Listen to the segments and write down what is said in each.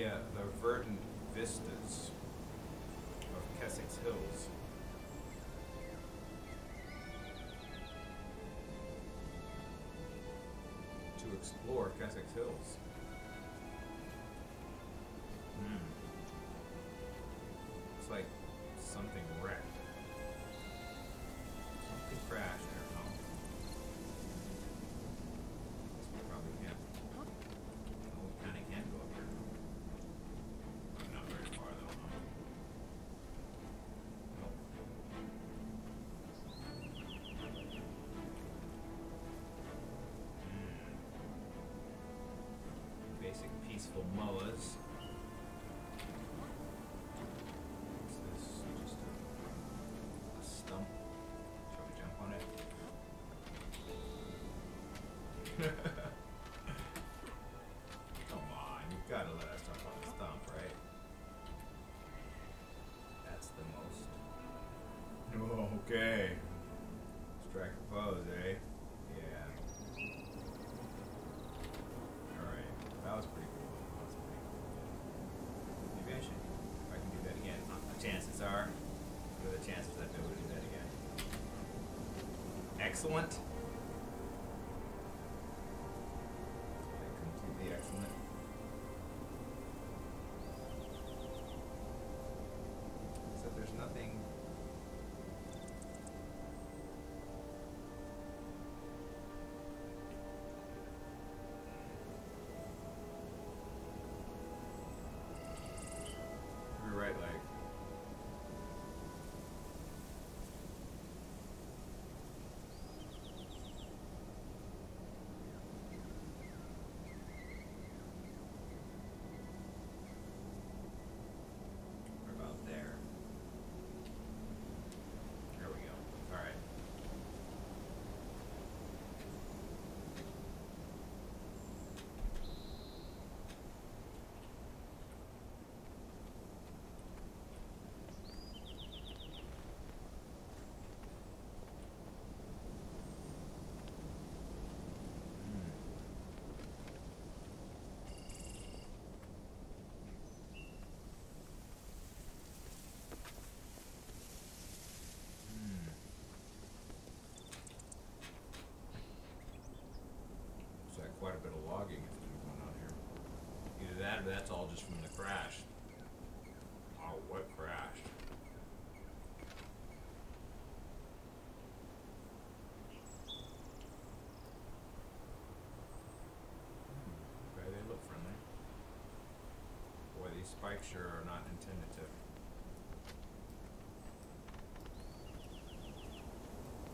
the uh, the verdant vistas of Kessex Hills. To explore Kessex Hills. Hmm. It's like on it? Come on, you've got to let us jump on the stump, right? That's the most. Okay. Strike a pose, eh? Yeah. Alright. That was pretty cool. That was pretty cool. Maybe I should. If I can do that again. Uh, The chances are. What are the chances I'd do that again? Excellent. That's all just from the crash. Oh, what crashed? Hmm, Okay, they look friendly. Boy, these spikes sure are not intended to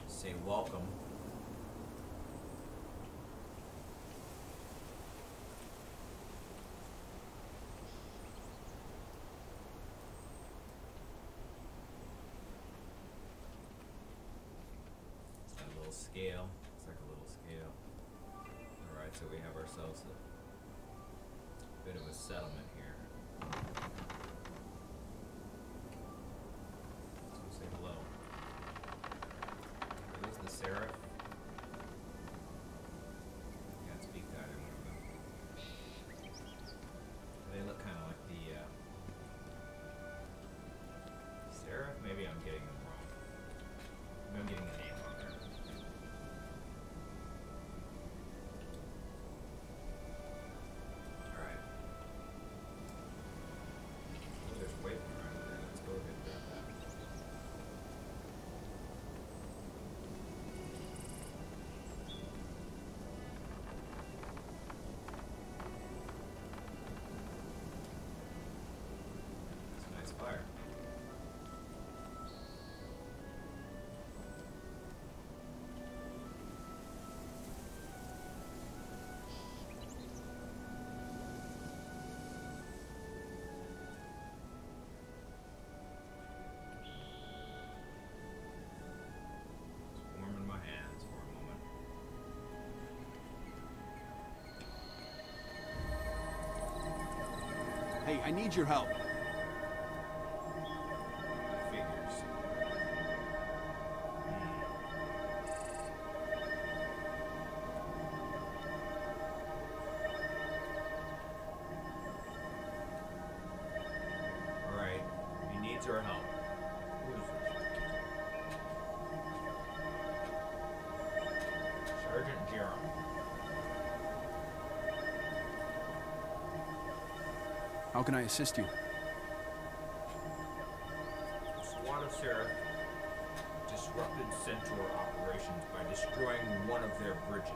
say welcome. It's that little scale. It's like a little scale. Alright, so we have ourselves a bit of a settlement Hey, I need your help. Alright, he needs our help. Can I assist you? SWAT of Seraph disrupted Centaur operations by destroying one of their bridges.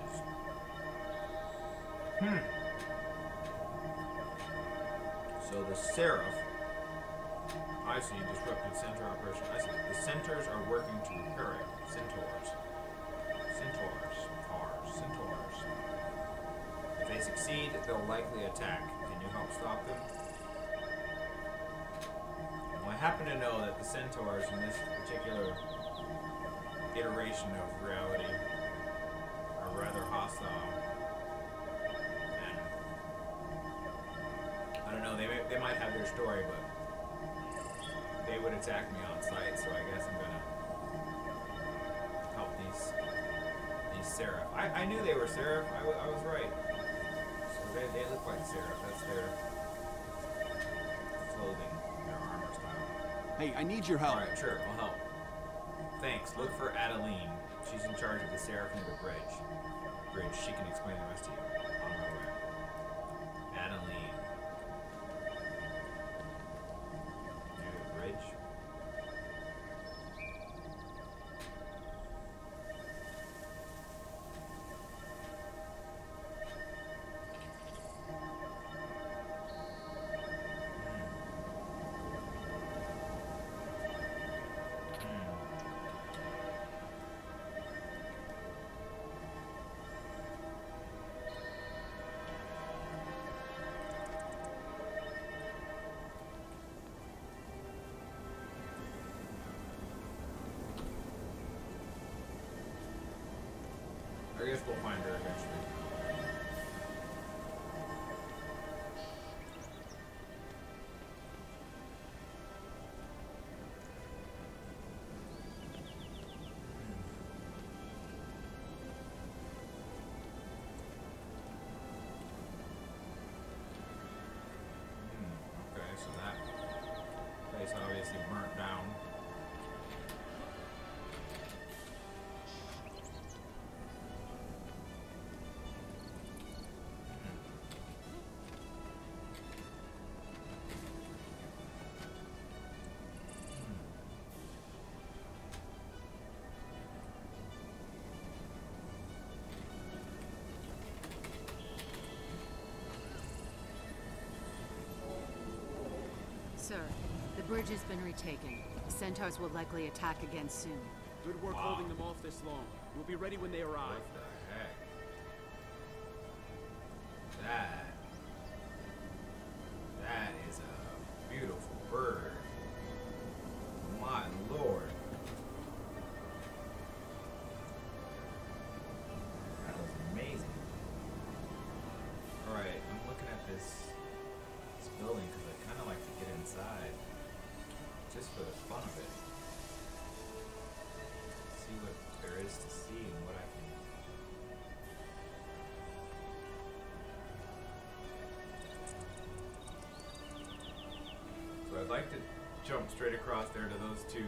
Hmm. So the Seraph, I see, disrupted Centaur operation. I see. The Centaurs are working to repair it. Centaurs. Centaurs. Cars. Centaurs. If they succeed, they'll likely attack. Can you help stop them? Happen to know that the Centaurs in this particular iteration of reality are rather hostile. And I don't know, they, may, they might have their story, but they would attack me on sight, so I guess I'm gonna help these these Seraph. I, I knew they were Seraph, I, I was right. So they, they look like Seraph, that's their Hey, I need your help. Alright, sure, I'll help. Thanks. Look for Adeline. She's in charge of the Seraph near the bridge. Bridge. She can explain the rest to you. I guess we'll find her eventually. Hmm, Okay, so that place obviously burnt down. Bridge has been retaken. The Centaurs will likely attack again soon. Good work Wow. holding them off this long. We'll be ready when they arrive. Like to jump straight across there to those two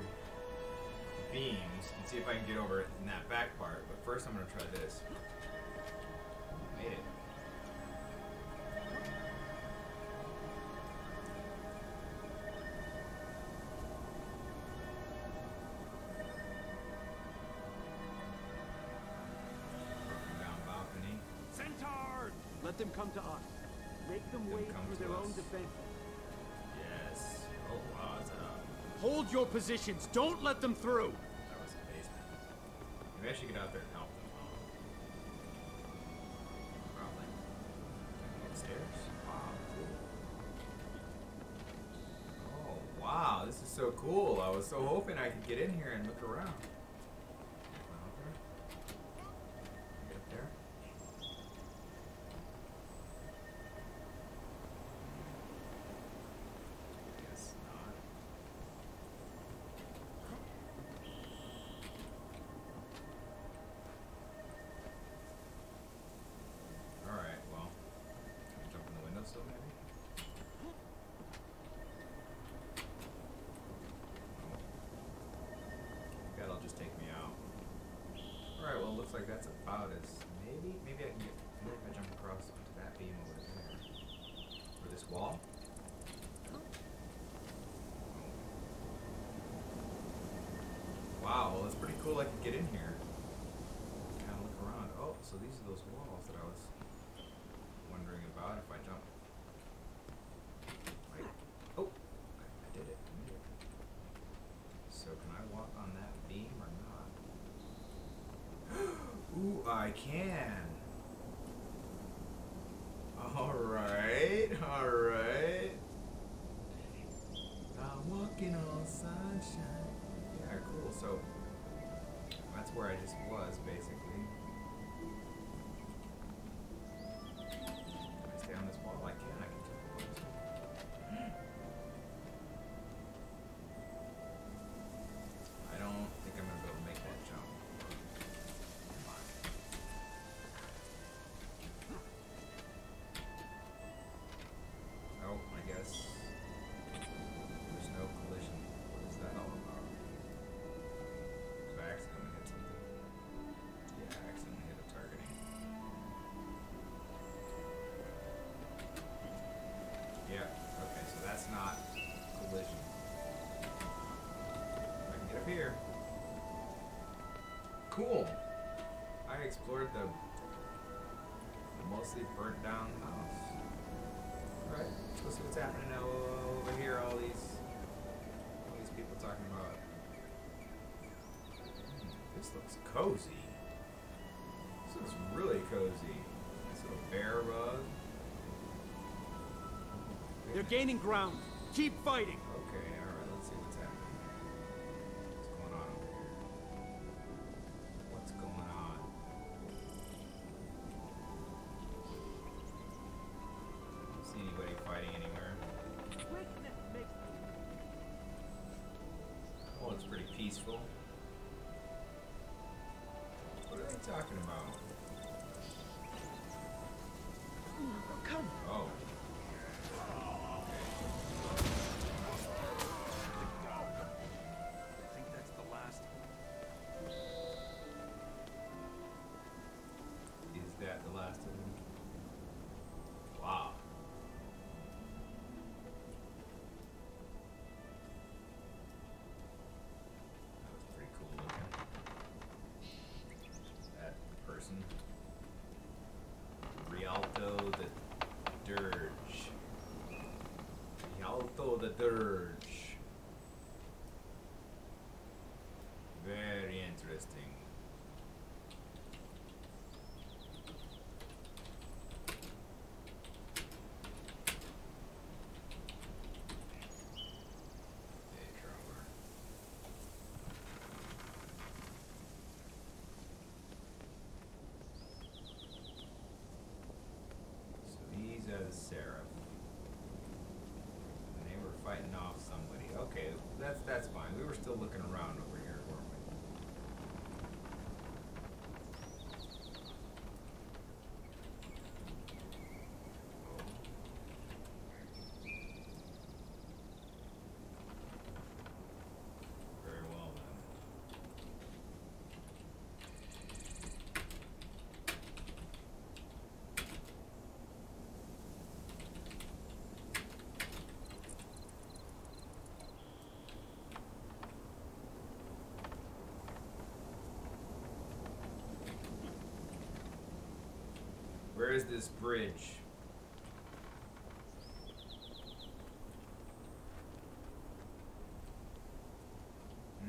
beams and see if I can get over in that back part. But first I'm going to try this. Hold your positions. Don't let them through. That was basement. Maybe I should get out there and help them. Probably. Upstairs? Wow, cool. Oh, wow, this is so cool. I was so hoping I could get in here and look around. so. That'll just take me out. Alright, well, looks like that's about as... Maybe? Maybe I can get... Maybe if I jump across onto that beam over there. Or this wall? Wow, well, that's pretty cool I could get in here. I can. Alright, alright. I'm walking on sunshine. Yeah, cool. So that's where I just was, basically. Here. Cool. I explored the, the mostly burnt down house. Alright, let's see what's happening now over here. All these, all these people talking about. Hmm, this looks cozy. This looks really cozy. This little bear rug. They're gaining ground. Keep fighting. Rialto the Dirge. Rialto the Dirge. Very interesting. Daydrower. So Seraph. And they were fighting off somebody. Okay, that's that's fine. We were still looking around over here, weren't we? Very well then. Where is this bridge? Hmm.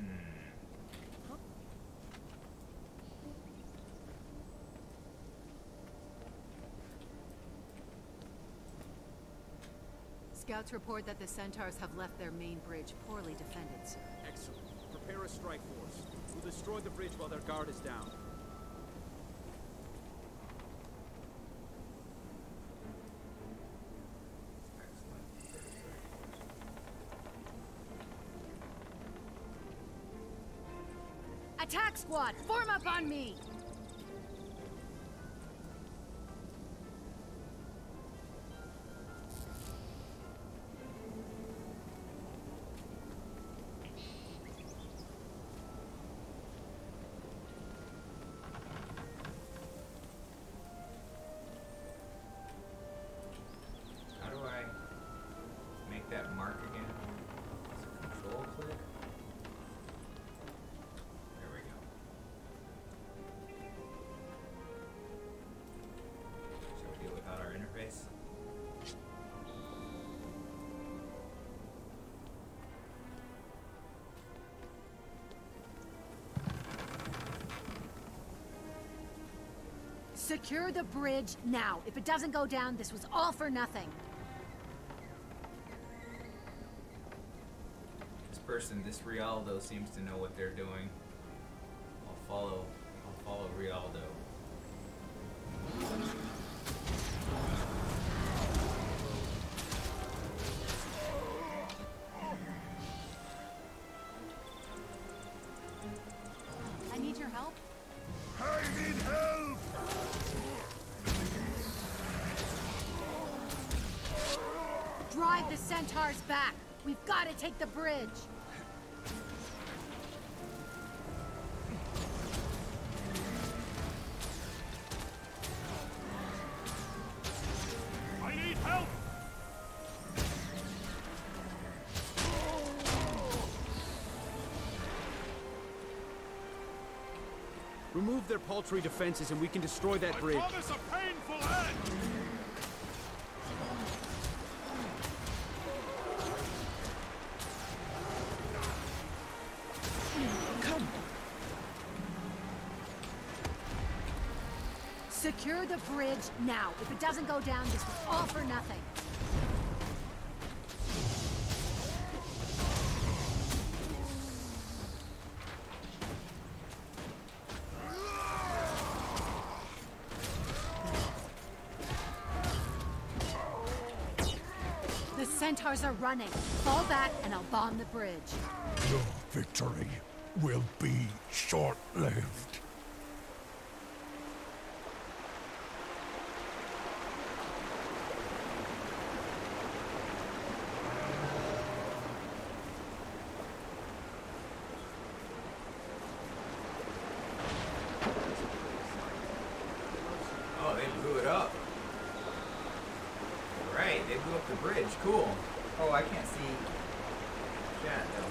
Scouts report that the Centaurs have left their main bridge poorly defended, sir. Excellent. Prepare a strike force. We'll destroy the bridge while their guard is down. Attack squad, form up on me! Secure the bridge now. If it doesn't go down, this was all for nothing. This person, this Rialdo, seems to know what they're doing. I'll follow. Drive the centaurs back. We've got to take the bridge. I need help! Remove their paltry defenses and we can destroy that I bridge. Bridge now. If it doesn't go down, this was all for nothing. The centaurs are running. Fall back and I'll bomb the bridge. Your victory will be short-lived. Oh, they blew it up. Right, they blew up the bridge. Cool. Oh, I can't see chat though.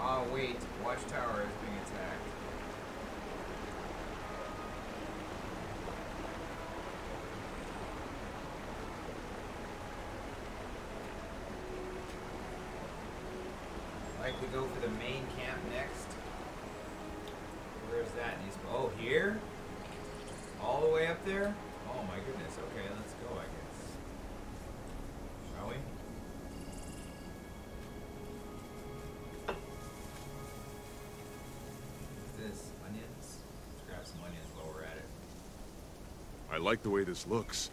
Oh wait, Watchtower is being attacked. Like we go for the main camp next. Where's that? Needs oh here? All the way up there? Oh my goodness. Okay, let's go. I guess. Shall we? This? Onions? Let's grab some onions while we're at it. I like the way this looks.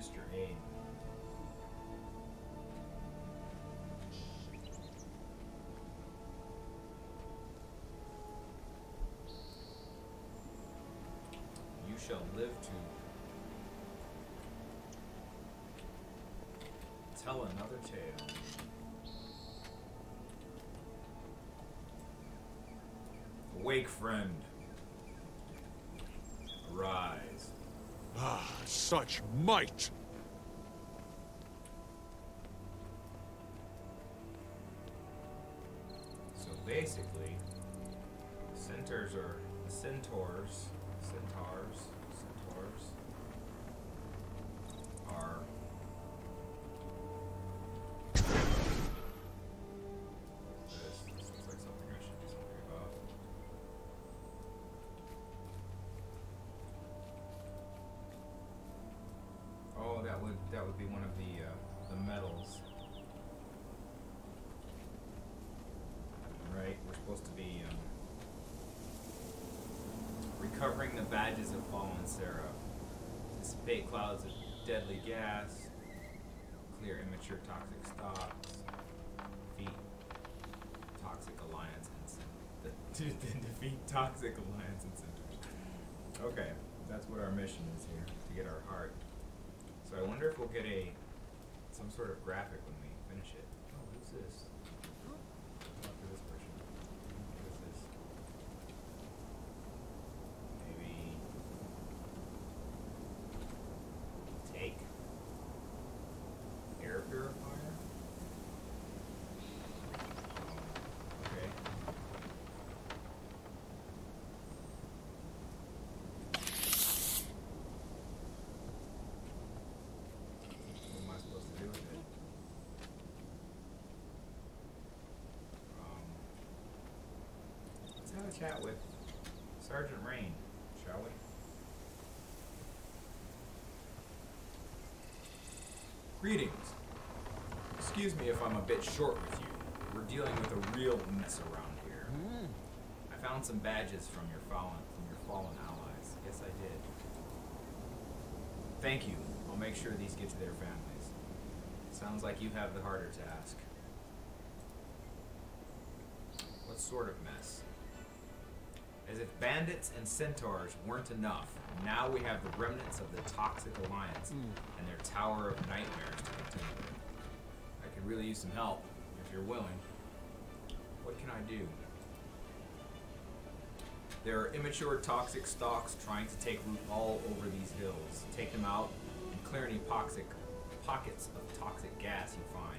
Mr. Aid. You shall live to tell another tale. Awake, friend. Such might! Recovering the badges of fallen Seraph. Dissipate clouds of deadly gas. Clear immature toxic stalks. Defeat toxic alliance and de- defeat toxic alliance and centaurs. Okay, that's what our mission is here to get our heart. So I wonder if we'll get a some sort of graphic when we finish it. Oh, what is this? Not for this person. What is this? Maybe take air purifier. Okay. What am I supposed to do with it? Um, let's a chat with Sergeant Rain, shall we? Greetings. Excuse me if I'm a bit short with you. We're dealing with a real mess around here. I found some badges from your fallen from your fallen allies. Yes, I did. Thank you. I'll make sure these get to their families. Sounds like you have the harder task. What sort of mess? As if bandits and centaurs weren't enough, now we have the remnants of the Toxic Alliance hmm. and their Tower of Nightmares to contend with. I could really use some help, if you're willing. What can I do? There are immature toxic stalks trying to take root all over these hills. Take them out and clear any toxic pockets of toxic gas you find.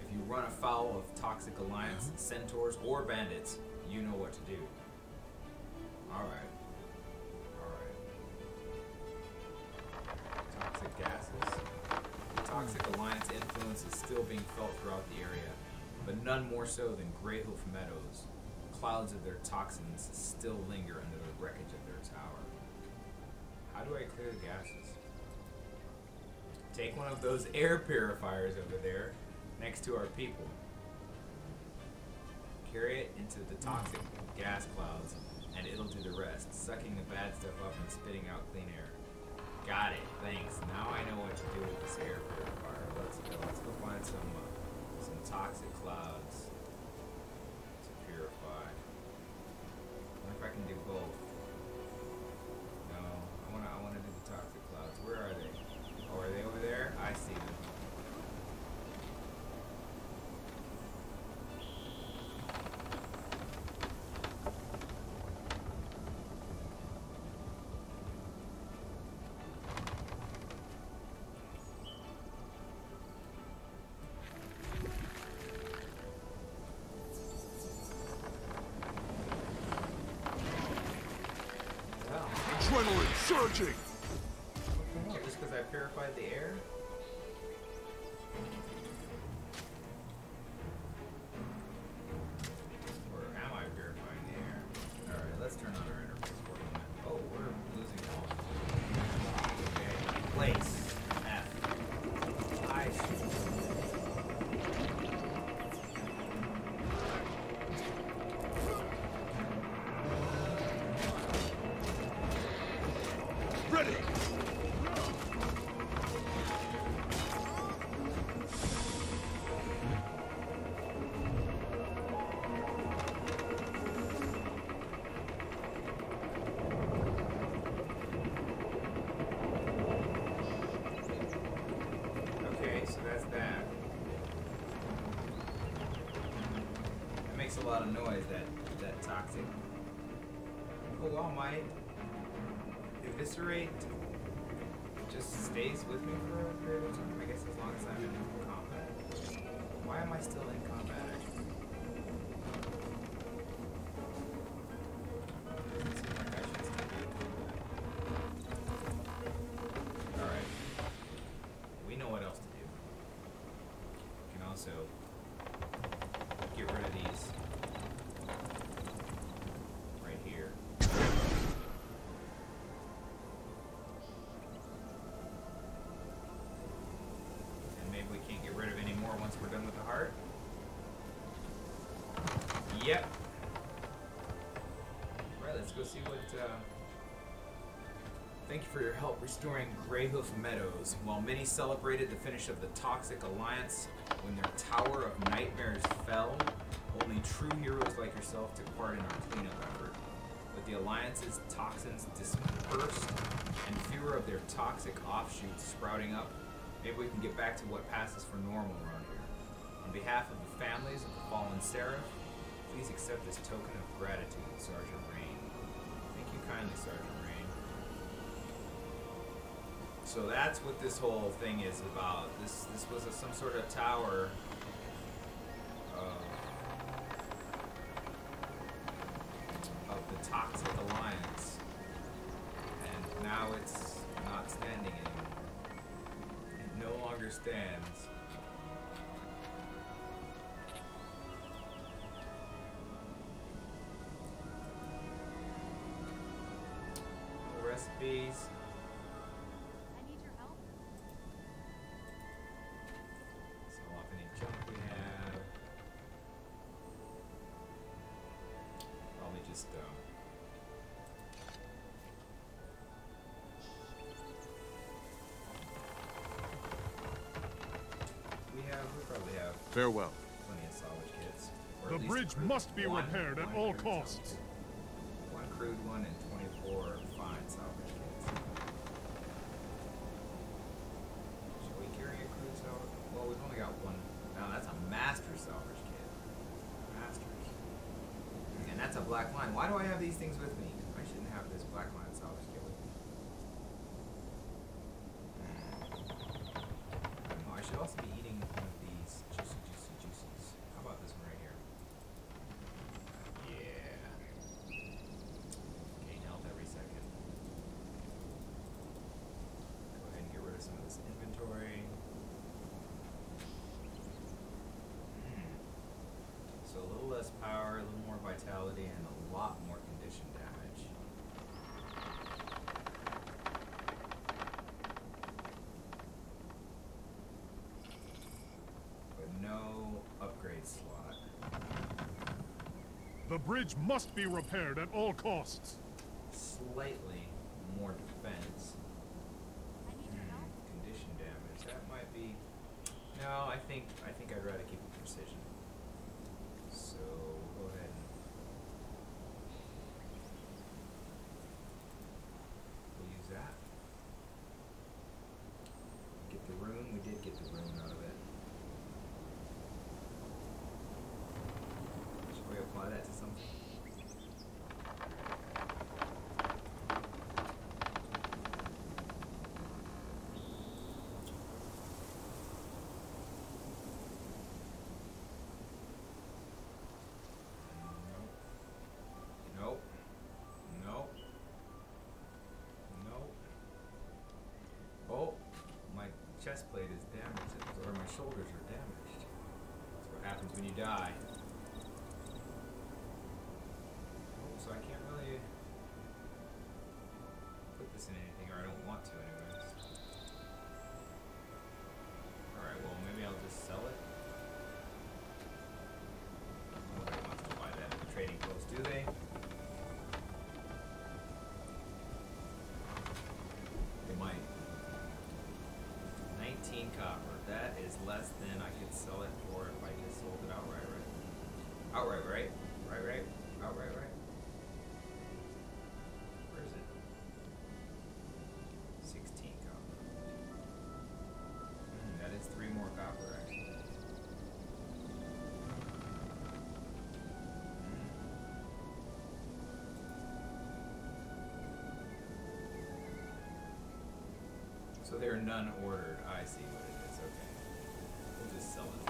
If you run afoul of Toxic Alliance, uh-huh. centaurs, or bandits, you know what to do. Alright. Alright. Toxic gases. The Toxic Alliance influence is still being felt throughout the area, but none more so than Greyhoof Meadows. Clouds of their toxins still linger under the wreckage of their tower. How do I clear the gases? Take one of those air purifiers over there, next to our people. Carry it into the toxic gas clouds, and it'll do the rest, sucking the bad stuff up and spitting out clean air. Got it. Thanks. Now I know what to do with this air purifier. Let's go. Let's go find some uh, some toxic clouds to purify. wonder if I can do both. Adrenaline surging! Oh, just because I purified the air? Eviscerate just stays with me Yep. Right, let's go see what. Uh... Thank you for your help restoring Greyhoof Meadows. While many celebrated the finish of the Toxic Alliance when their Tower of Nightmares fell, only true heroes like yourself took part in our cleanup effort. With the Alliance's toxins dispersed and fewer of their toxic offshoots sprouting up, maybe we can get back to what passes for normal around here. On behalf of the families of the fallen Seraph, please accept this token of gratitude, Sergeant Rain. Thank you kindly, Sergeant Rain. So that's what this whole thing is about. This this was a, some sort of tower. Of, of the Toxic Alliance, and now it's not standing anymore. It no longer stands. Recipes. I need your help. Sell off any junk we have. Probably just, um. We have, we probably have Farewell. plenty of salvage kits. The bridge must be one- repaired at one all costs. One crude one and twenty-four fine salvage kits. Should we carry a crude salvage? Well, we've only got one. No, that's a master salvage kit. Masters. And that's a Black Lion. Why do I have these things with me? I shouldn't have this Black Lion salvage kit with me. Oh, I should also be eating one of these juicy, juicy, juicies. How about this one right here? Yeah. Gain health every second. Go ahead and get rid of some of this inventory. Hmm. So a little less power, a little more vitality, and a lot more condition damage. But no upgrade slot. The bridge must be repaired at all costs. Slightly more defense. I need your help. Hmm, Condition damage. That might be. No, I think I think I'd rather keep it precision. So we'll go ahead and we'll use that. Get the rune. We did get the rune out of it. Should we apply that to something? Nope. Nope. Nope. Oh, my chest plate is damaged, or my shoulders are damaged. That's what happens when you die. Oh, so I can't really put this in anything, right, right, right, right, out, right, right. Where is it? Sixteen copper. Mm, that is three more copper actually. Hmm. So they are none ordered. I see what it is. Okay. We'll just sell it.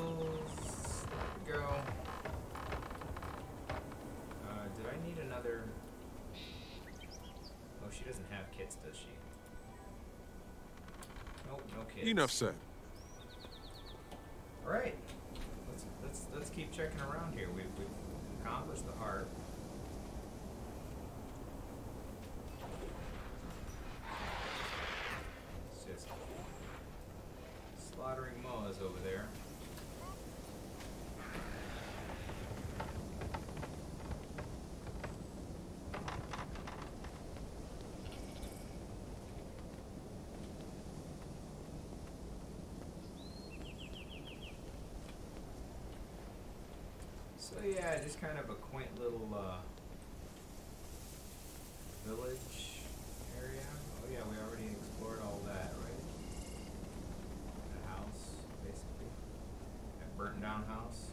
have kits, does she? Nope, no kits. Enough said. All right. Let's let's let's keep checking around here. We've we've accomplished the heart. It's just slaughtering moas over there. So yeah, just kind of a quaint little uh, village area. Oh yeah, we already explored all that, right? The house, basically. That burnt down house.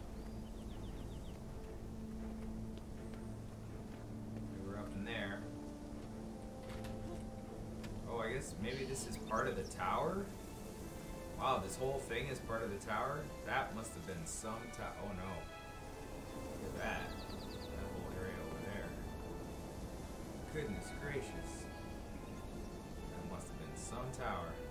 We were up in there. Oh, I guess maybe this is part of the tower? Wow, this whole thing is part of the tower? That must have been some tower. Oh no. Gracious. That must have been some tower.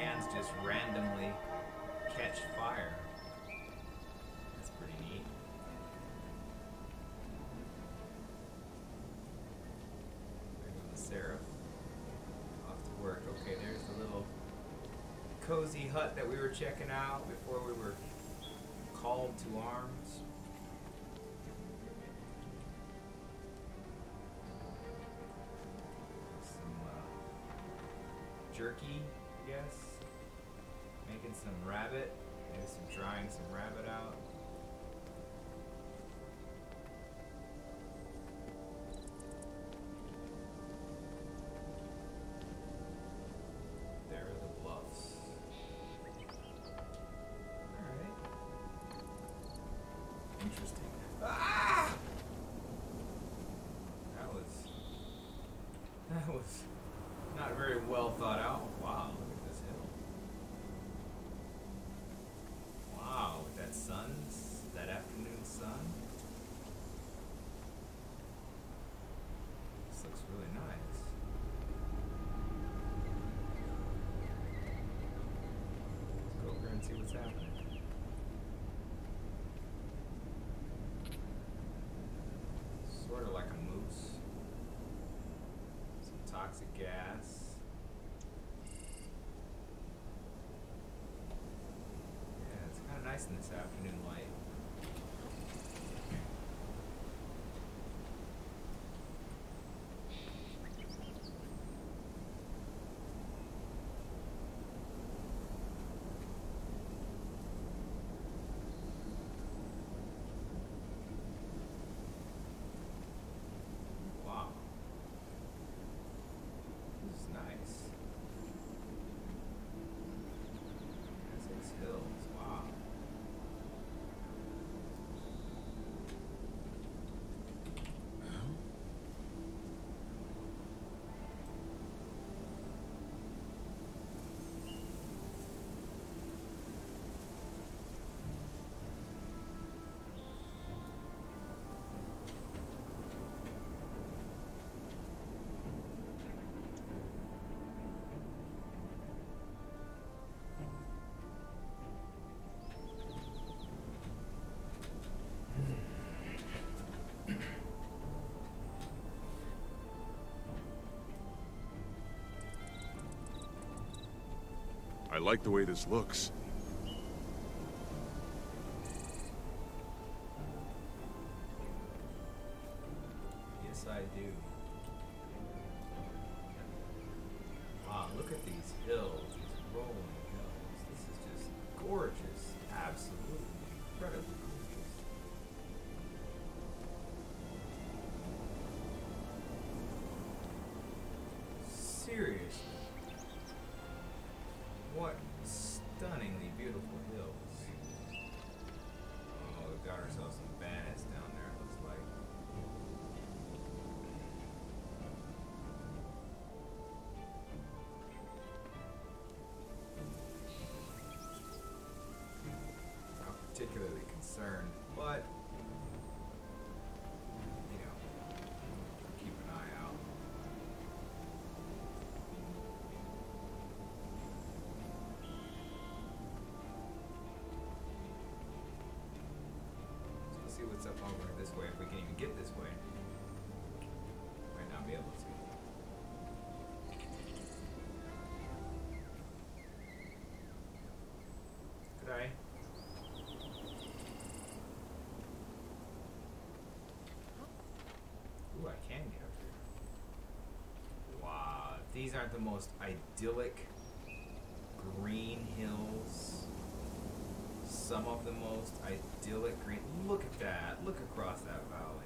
Hands just randomly catch fire. That's pretty neat. There goes the Seraph. Off to work. Okay, there's the little cozy hut that we were checking out before we were called to arms. Some uh, jerky, I guess. Some rabbit. Maybe some drying some rabbit out. There are the bluffs. Alright. Interesting. Ah! That was that was not very well thought out. Wow, look at this hill. Wow, with that sun, that afternoon sun. This looks really nice. Let's go over and see what's happening. Sort of like a moose. Some toxic gas. Yeah, it's kind of nice in this afternoon I like the way this looks. particularly concerned, but you know, keep an eye out. Let's see what's up over this way if we can even get this way. I can get up here. Wow, these aren't the most idyllic green hills. Some of the most idyllic green. Look at that. Look across that valley.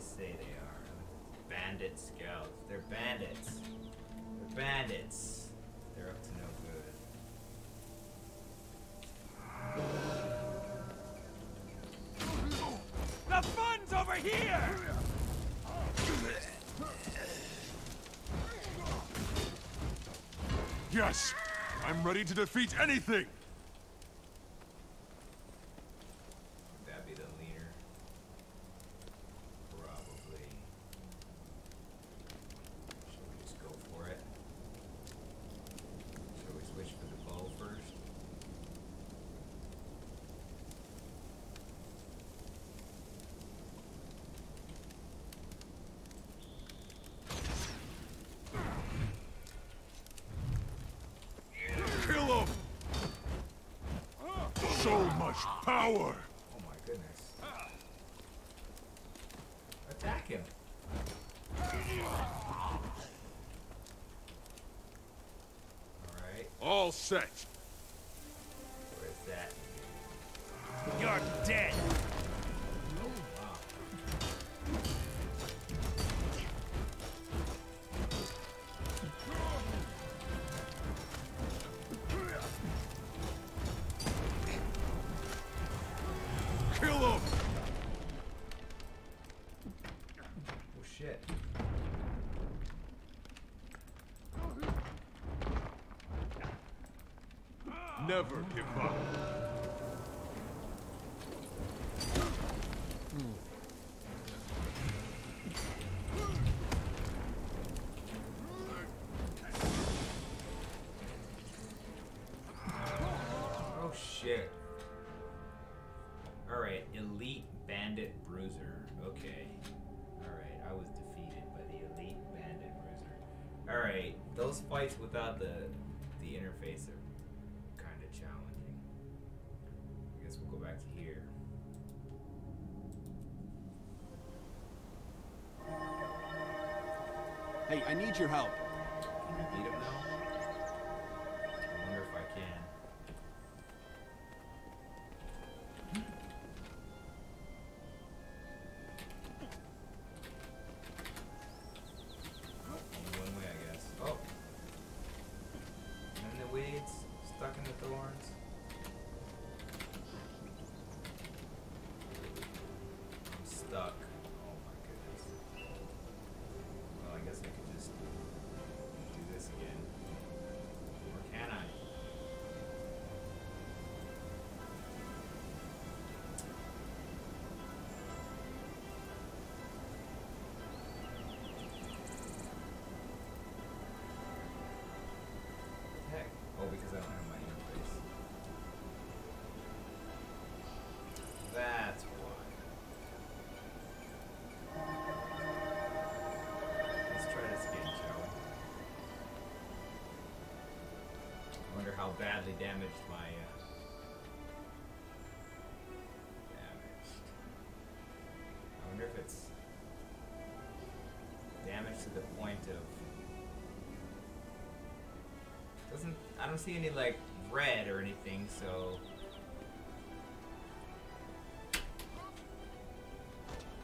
they say they are. Bandit scouts. They're bandits. They're bandits. They're up to no good. The fun's over here! Yes! I'm ready to defeat anything! So much power! Oh my goodness. Attack him. Alright. All set. Where is that? You're dead! Hey, I need your help. Oh, because I don't have my interface. That's why. Let's try this again, shall we? I wonder how badly damaged my uh. I wonder if it's damaged to the point of I don't see any like red or anything, so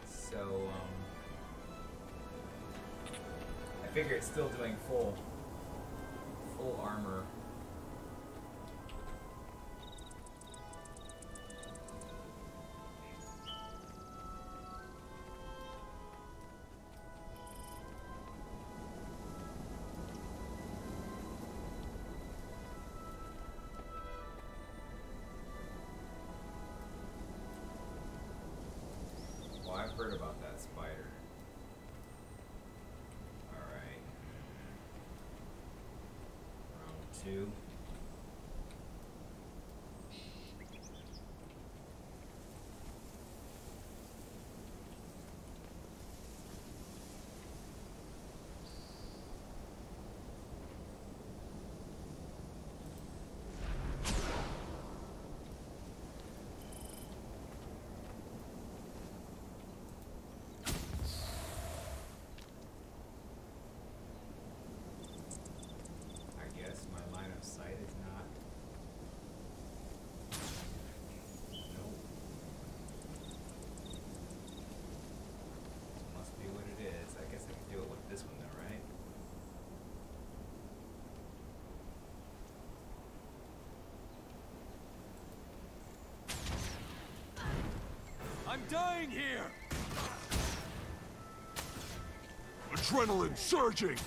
so um I figure it's still doing full full armor. Round two. I guess my line of sight is not. Nope. Must be what it is. I guess I can do it with this one though, right? I'm dying here. Adrenaline surging!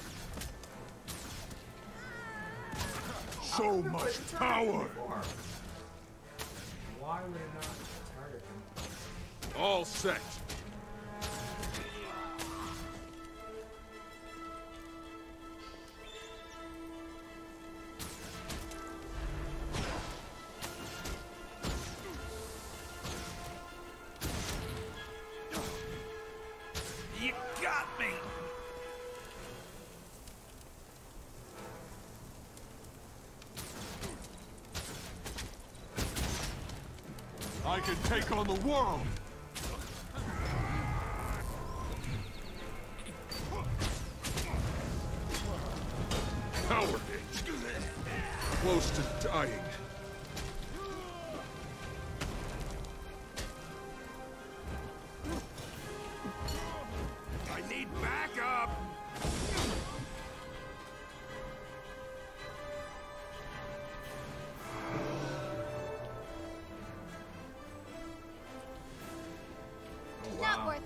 So much power! Why would it not target them? All set. The world!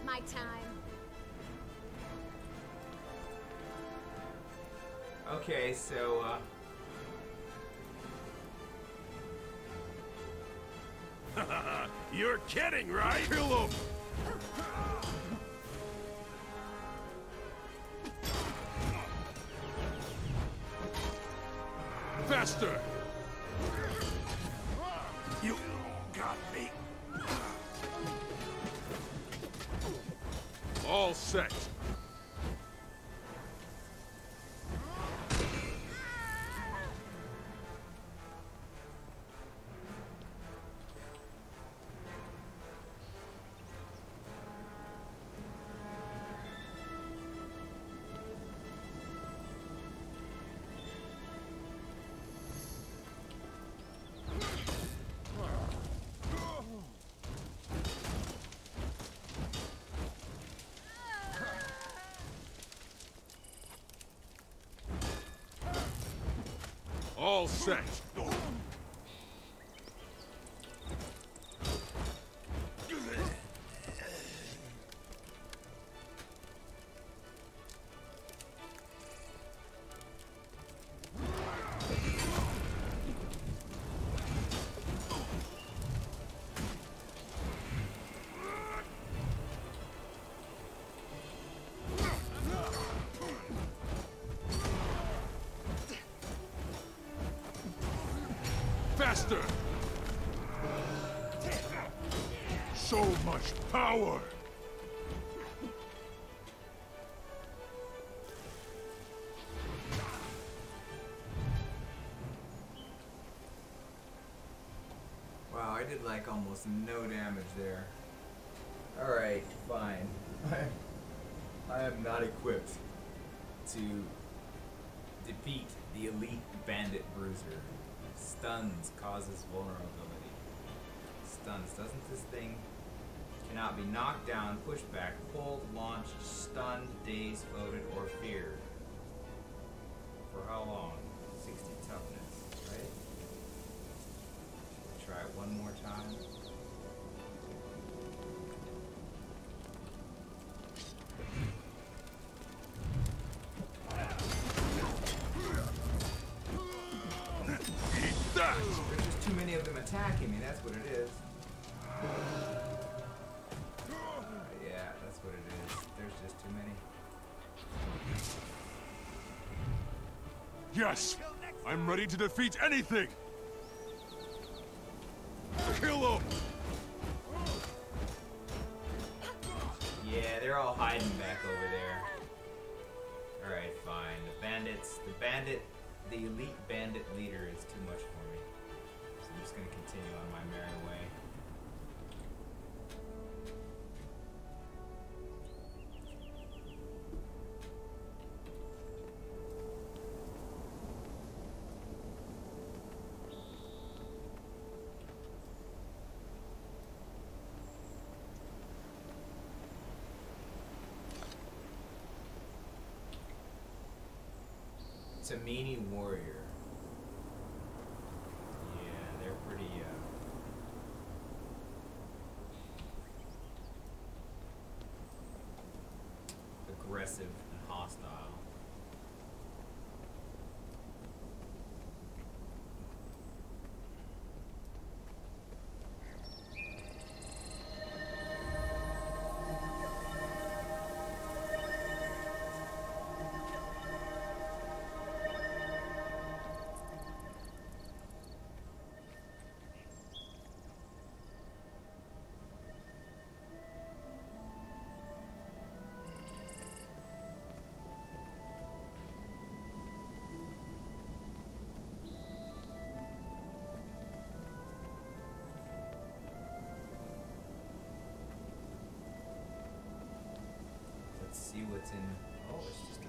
My time. Okay, so uh, You're kidding, right? Kill him! Faster! All set. Power! wow, I did like almost no damage there. All right, fine. I am not equipped to defeat the elite bandit bruiser. Stuns causes vulnerability. Stuns. Doesn't this thing cannot be knocked down, pushed back, pulled, launched, stunned, dazed, floated, or feared? For how long? 60 toughness, right? Try it one more time. Eat that! There's just too many of them attacking me, Yes! I'm ready to defeat anything! Tamini warrior. See what's in. Oh, it's just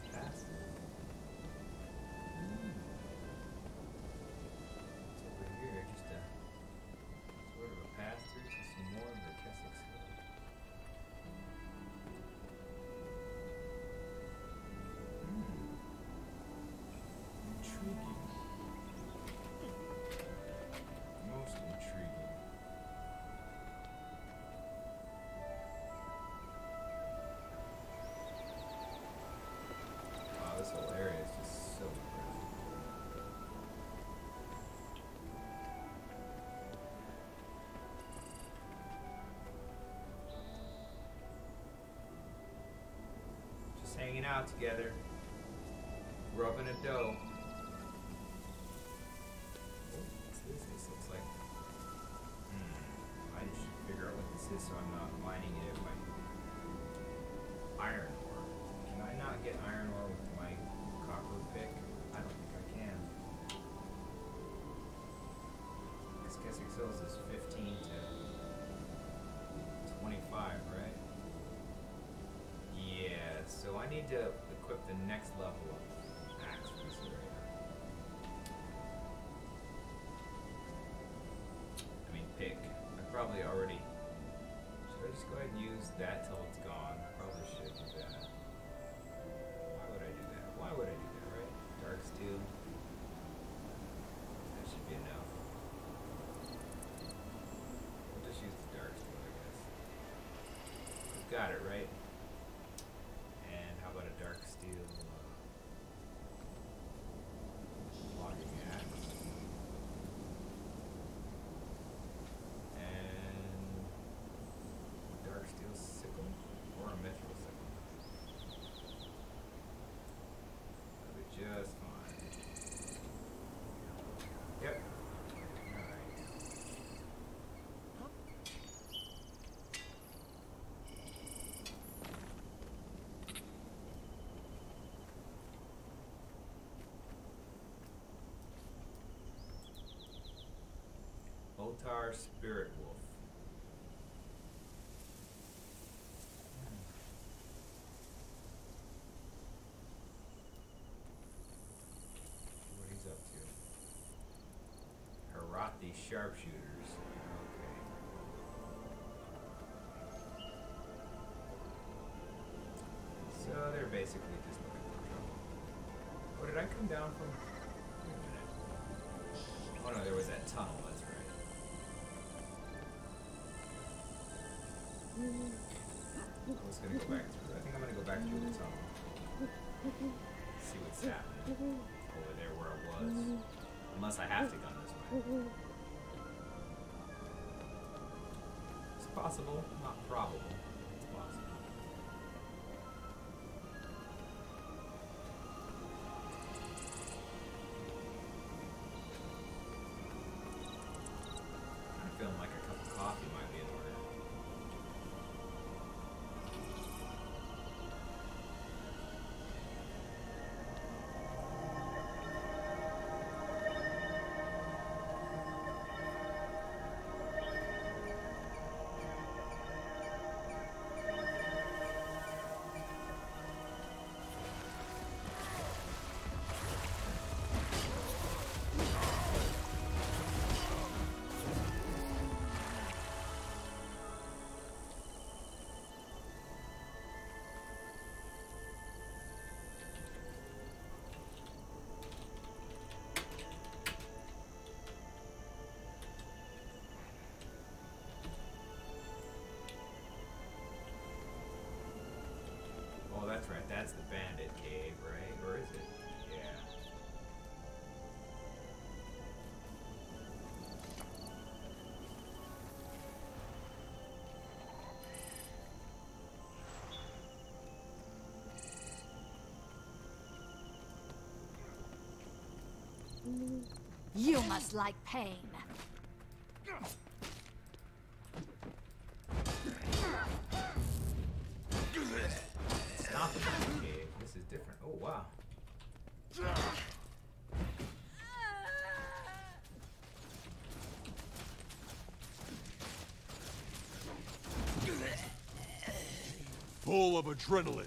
this whole area is just so. Just hanging out together, rubbing a dough. Need to equip the next level of axe. I mean, pick. I probably already. Should I just go ahead and use that till it's gone? Probably should do that. Why would I do that? Why would I do that, right? Dark steel. That should be enough. We'll just use the dark steel, I guess. We've got it, right? And how about a dark steel uh, logging axe? And dark steel sickle or a mithril sickle. That'll be just fine. Yep. Alright. Spirit Wolf. What he's up to. Harathi sharpshooters. Okay. So they're basically just looking for trouble. Oh, did I come down from? Oh no, there was that tunnel. I was gonna go back through. I think I'm gonna go back through the tunnel. See what's happening over there where I was. Unless I have to go this way. It's possible, not probable. Must like pain. It's not the bandit cave. This is different. Oh, wow. Full of adrenaline.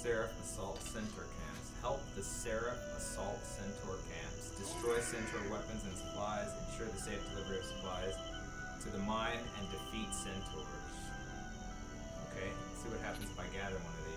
Seraph Assault Centaur camps. Help the Seraph Assault Centaur camps. Destroy Centaur weapons and supplies. Ensure the safe delivery of supplies to the mine and defeat Centaurs. Okay, let's see what happens if I gather one of these.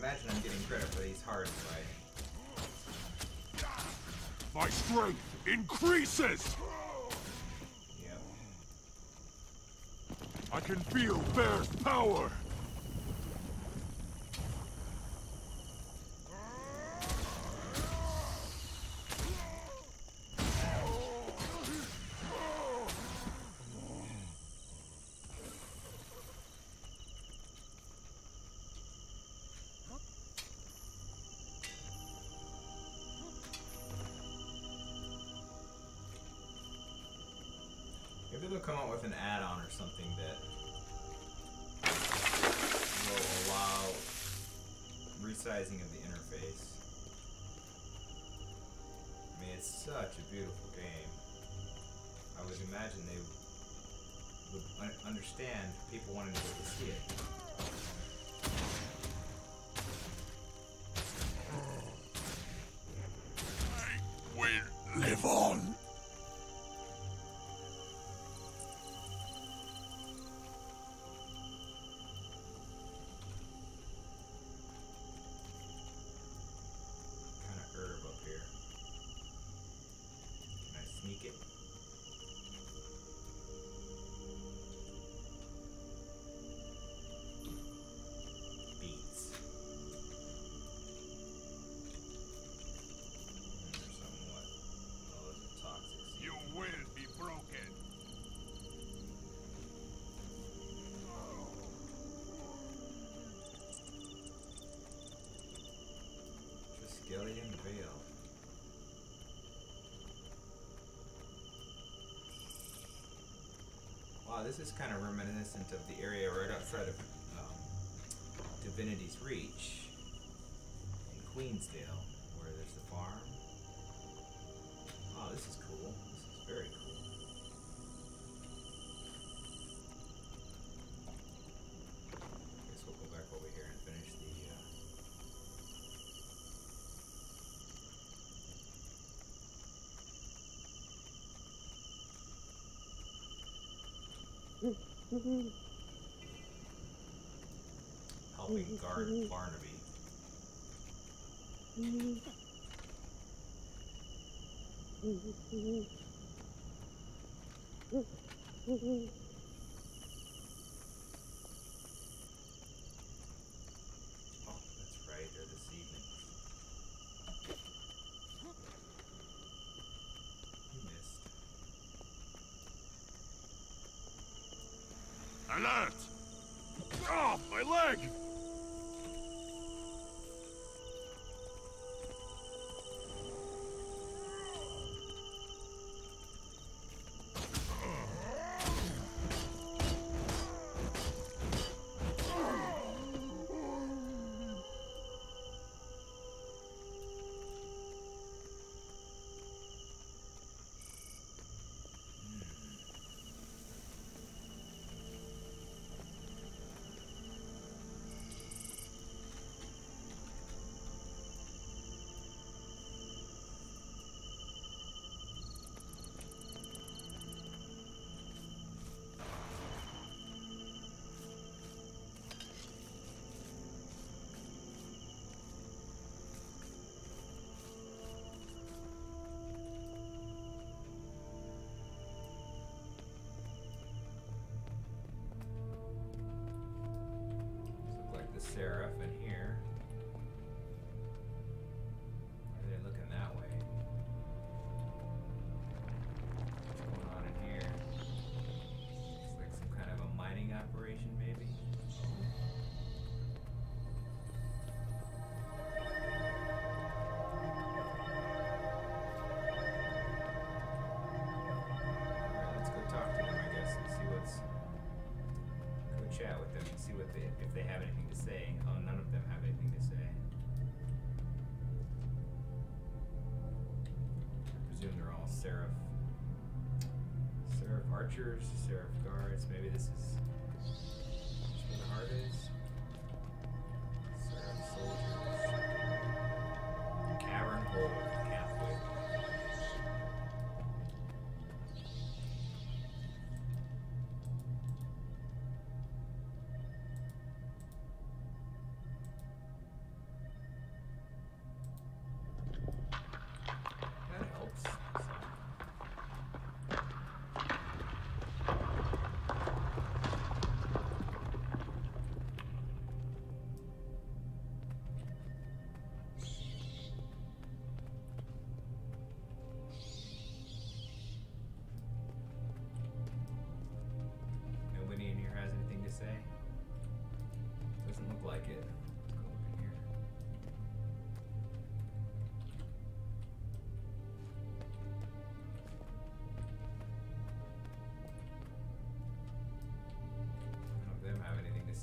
Imagine I'm getting credit for these hearts, right? My strength increases! Yep. I can feel Bear's power! Understand people wanting to to see it. Oh, this is kind of reminiscent of the area right outside of um, Divinity's Reach in Queensdale, helping guard Barnaby. Mm-hmm. Oh, that's right, they're the seedlings. You missed. Alert! Oh, my leg! If they have anything to say. Oh, none of them have anything to say. I presume they're all seraph, seraph archers, seraph guards. Maybe this is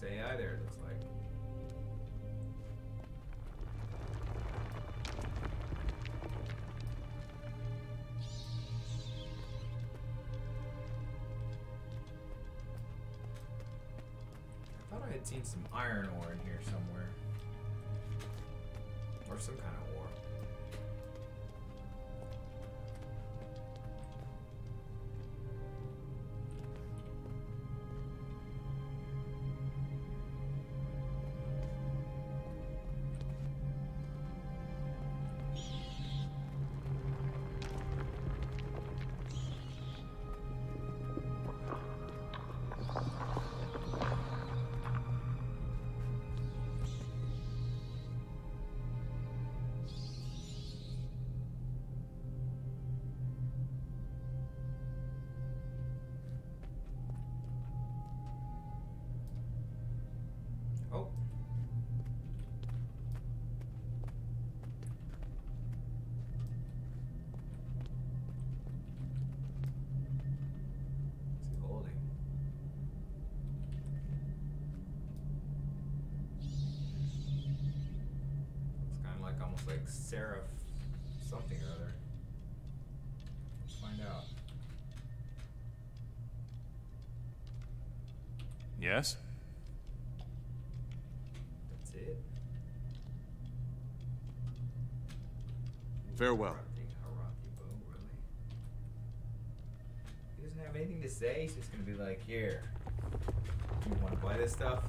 say either, it looks like. I thought I had seen some iron ore almost like Seraph something or other. Let's find out. Yes? That's it. Farewell. Harati, Harati Bo, really? He doesn't have anything to say. He's just gonna be like, "Here, do you want to buy this stuff?"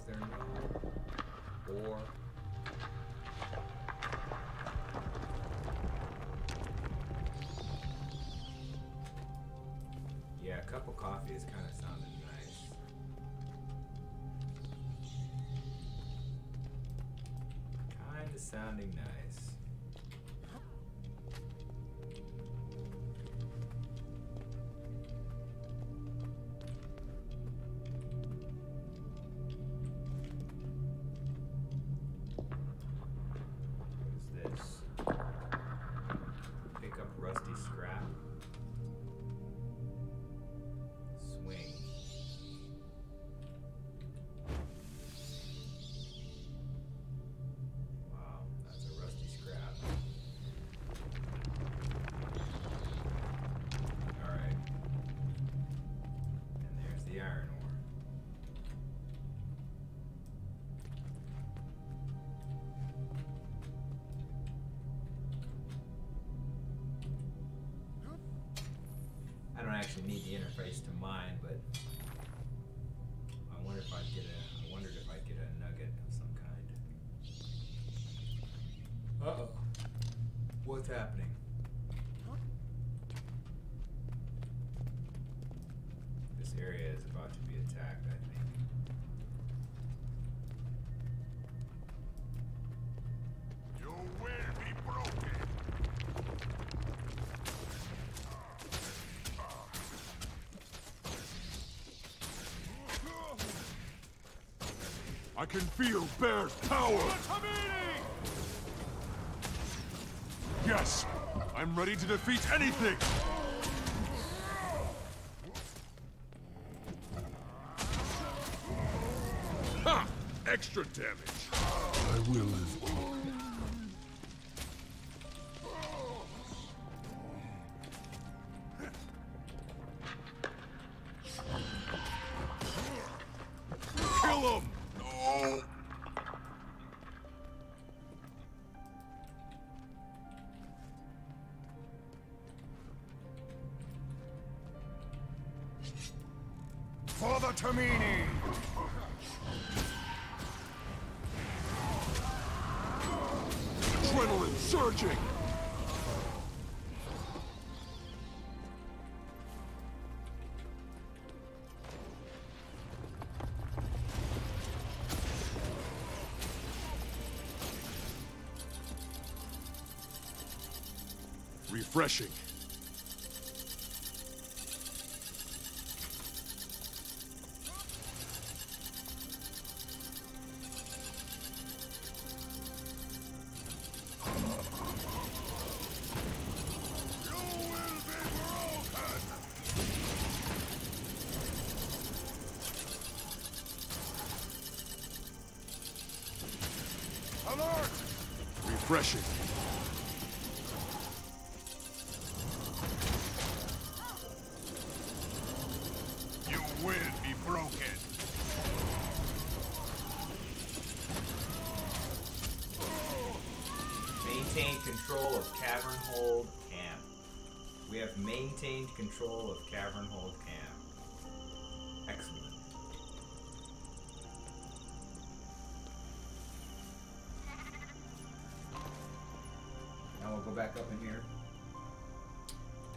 Was there no or Yeah, a cup of coffee is kind of sounding nice. Kind of sounding nice. Actually need the interface to mine, but I wonder if I'd get a. I wondered if I'd get a nugget of some kind. Uh oh. What's happening? This area is about to be attacked, I think. You will be broken. I can feel Bear's power. Yes, I'm ready to defeat anything. Ha! Extra damage. I will Refreshing. Alert! Refreshing. Back up in here.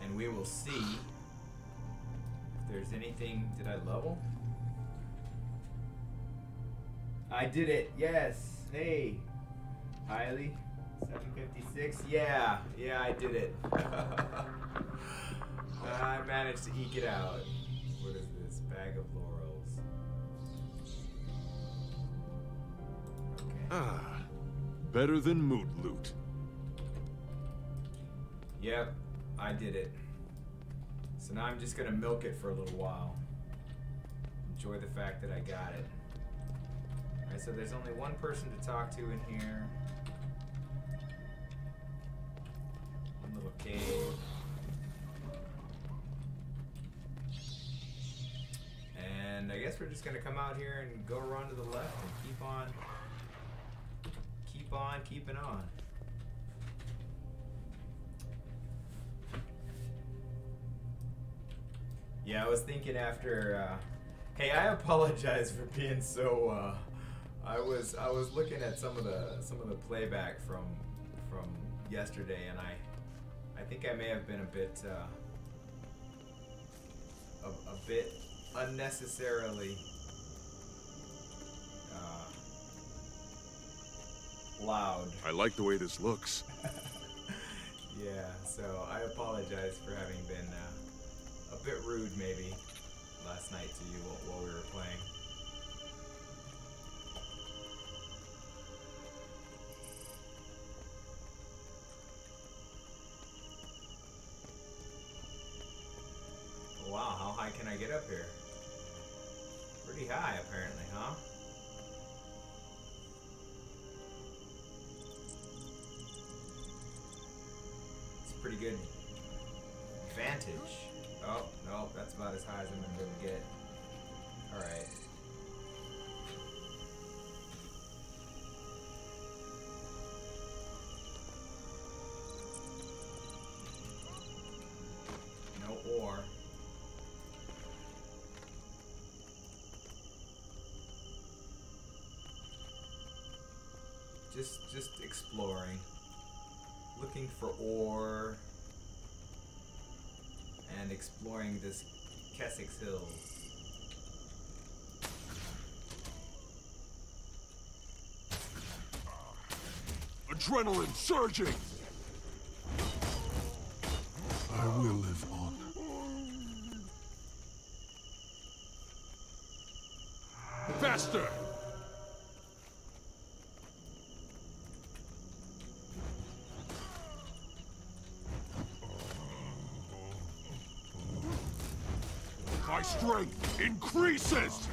And we will see if there's anything. Did I level? I did it. Yes. Hey. Highly? 756? Yeah, yeah, I did it. I managed to eke it out. What is this? Bag of laurels. Okay. Ah, better than moot did it. So now I'm just gonna milk it for a little while. Enjoy the fact that I got it. Alright, so there's only one person to talk to in here. One little cave. And I guess we're just gonna come out here and go around to the left and keep on keep on keeping on. Yeah, I was thinking after. Uh, hey, I apologize for being so. Uh, I was I was looking at some of the some of the playback from from yesterday, and I I think I may have been a bit uh, a, a bit unnecessarily uh, loud. I like the way this looks. Yeah, so I apologize for having been uh, a bit rude, maybe, last night to you while, we were playing. Wow, how high can I get up here? Pretty high, apparently, huh? It's a pretty good vantage. Oh, no, that's about as high as I'm able to get. Alright. No ore. Just just exploring. Looking for ore and exploring this Kessex Hills. Adrenaline surging! I will live on. Faster! My strength increases!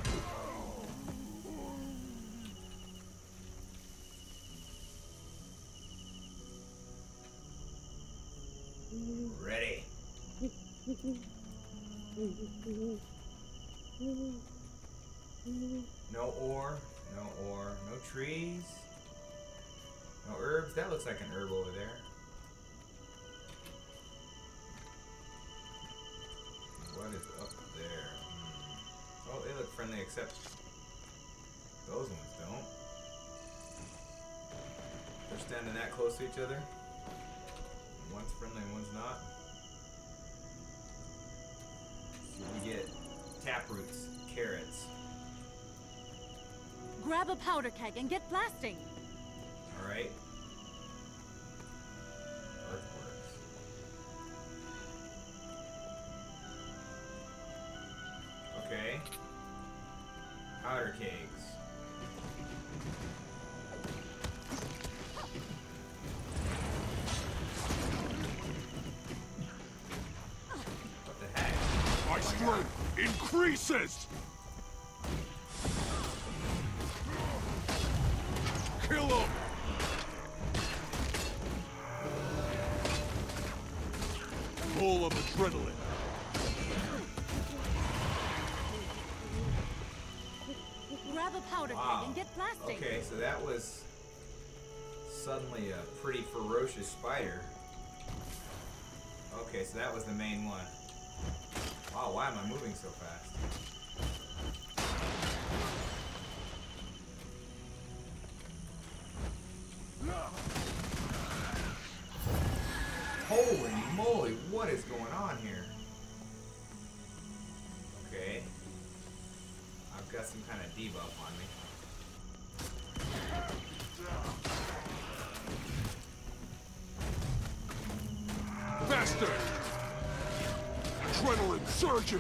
Except those ones don't. They're standing that close to each other. One's friendly and one's not. We get taproots, carrots. Grab a powder keg and get blasting. Increases! Kill him! Full of adrenaline. Grab a powder Wow. keg and get blasting. Okay, so that was suddenly a pretty ferocious spider. Okay, so that was the main one. Wow, why am I moving so fast? Holy moly, what is going on here? Okay. I've got some kind of debuff on me. Surging!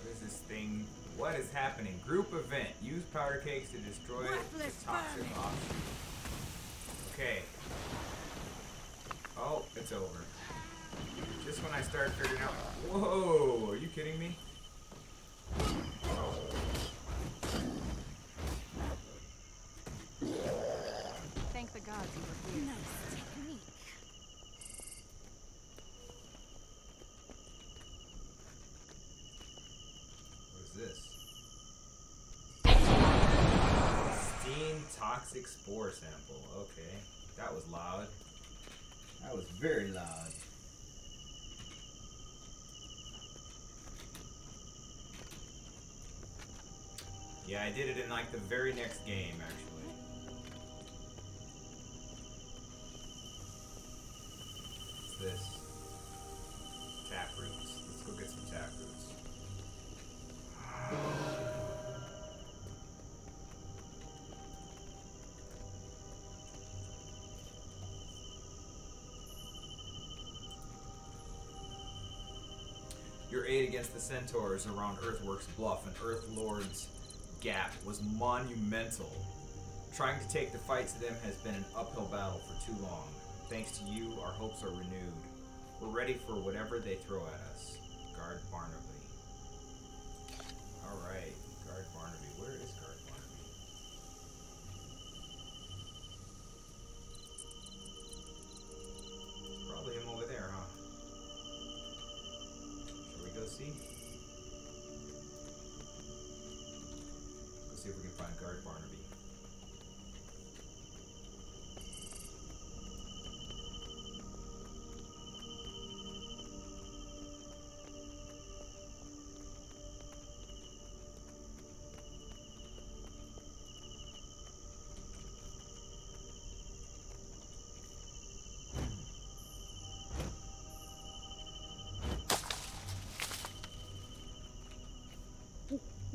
What is this thing? What is happening? Group event. Use powder kegs to destroy Worthless the toxic vermin. Okay. Oh, it's over. Just when I started figuring out. Whoa! Are you kidding me? Thank the gods you were here. Nice technique. What is this? Steam toxic spore sample. Okay. That was loud. That was very loud. Yeah, I did it in like the very next game, actually. What's this? Your aid against the centaurs around Earthworks Bluff and Earth Lord's Gap was monumental. Trying to take the fight to them has been an uphill battle for too long. Thanks to you, our hopes are renewed. We're ready for whatever they throw at us. Guard Barnaby.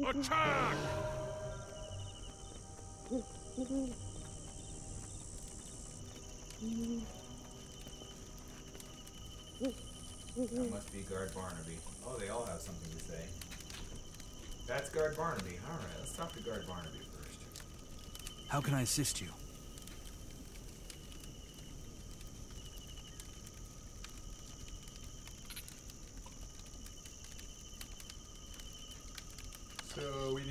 Attack! That must be Guard Barnaby. Oh, they all have something to say. That's Guard Barnaby. Alright, let's talk to Guard Barnaby first. How can I assist you? So we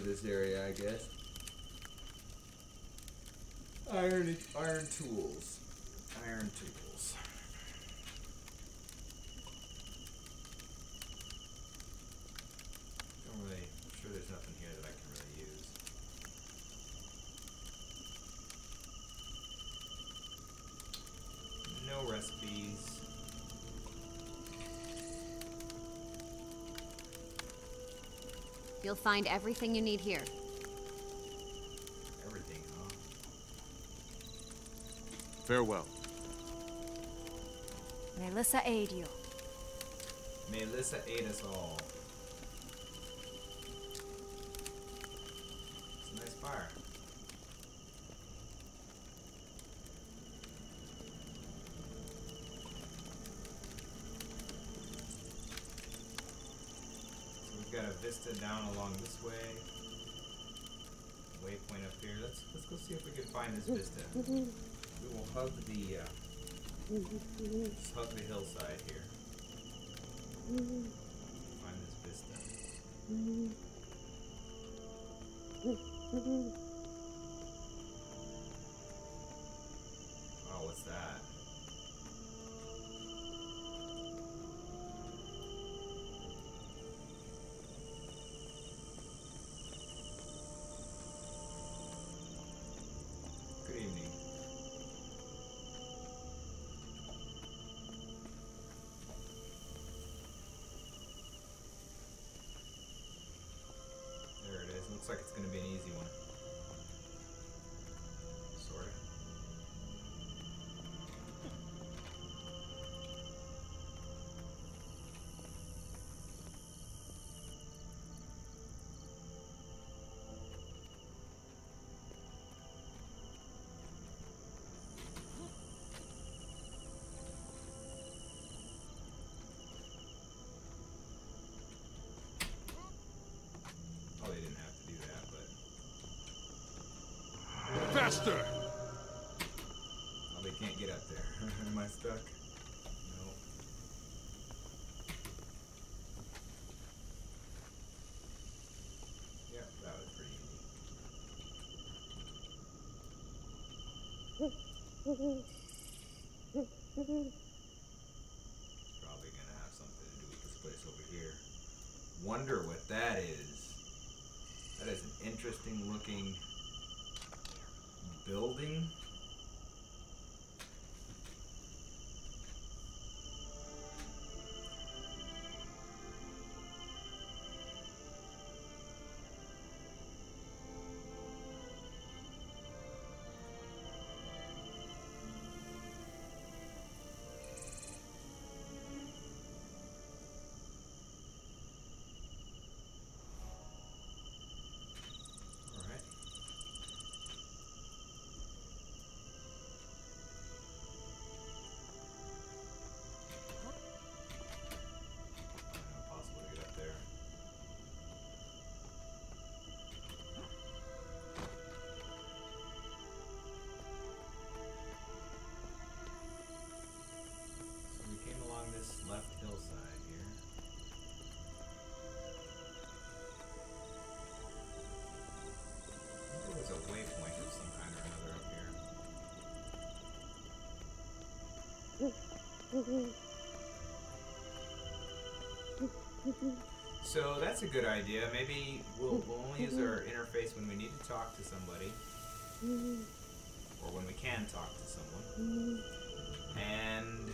for this area, I guess. Iron, iron tools. Iron tools. Don't really. I'm sure there's nothing here that I can really use. No recipes. You'll find everything you need here. Everything, huh? Farewell. May Lyssa aid you. May Lyssa aid us all. It's a nice fire. So we've got a vista down along this way. Waypoint up here. Let's let's go see if we can find this vista. We will hug the uh, let's hug the hillside here. Find this vista. Faster! Oh, they can't get up there. Am I stuck? No. That was pretty easy. Probably gonna have something to do with this place over here. Wonder what that is. That is an interesting looking building. So that's a good idea. Maybe we'll, we'll only use our interface when we need to talk to somebody, or when we can talk to someone, and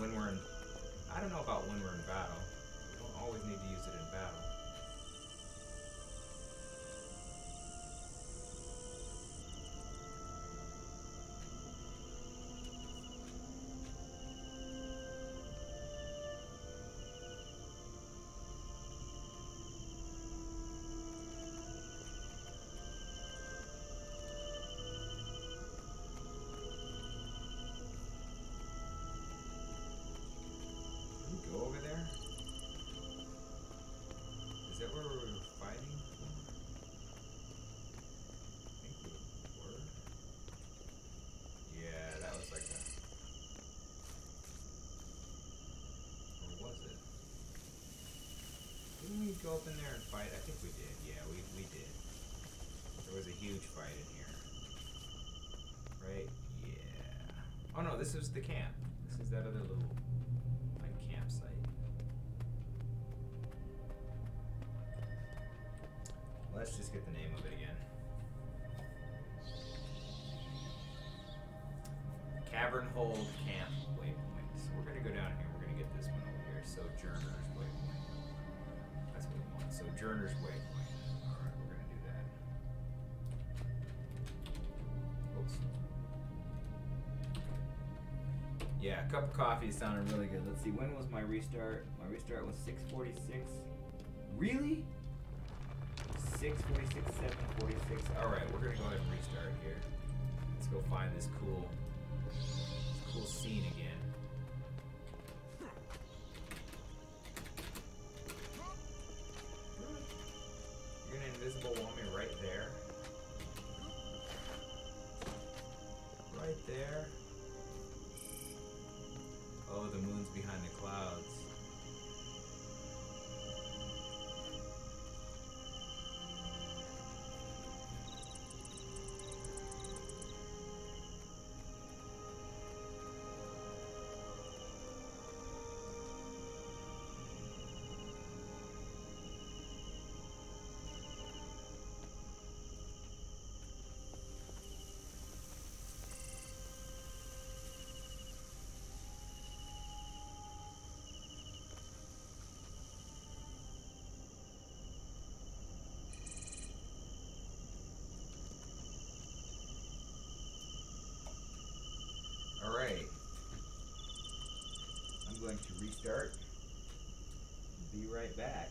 when we're in. I don't know about when we're in battle. We don't always need to use it in battle. That we were fighting? I think we were. Yeah, that was like a. Or was it? Didn't we go up in there and fight? I think we did. Yeah, we, we did. There was a huge fight in here. Right? Yeah. Oh no, this is the camp. This is that other little coffee sounded really good. Let's see, when was my restart? My restart was 646. Really? 646, 746. Alright, we're gonna go ahead and restart here. Let's go find this cool this cool scene again. To restart. Be right back.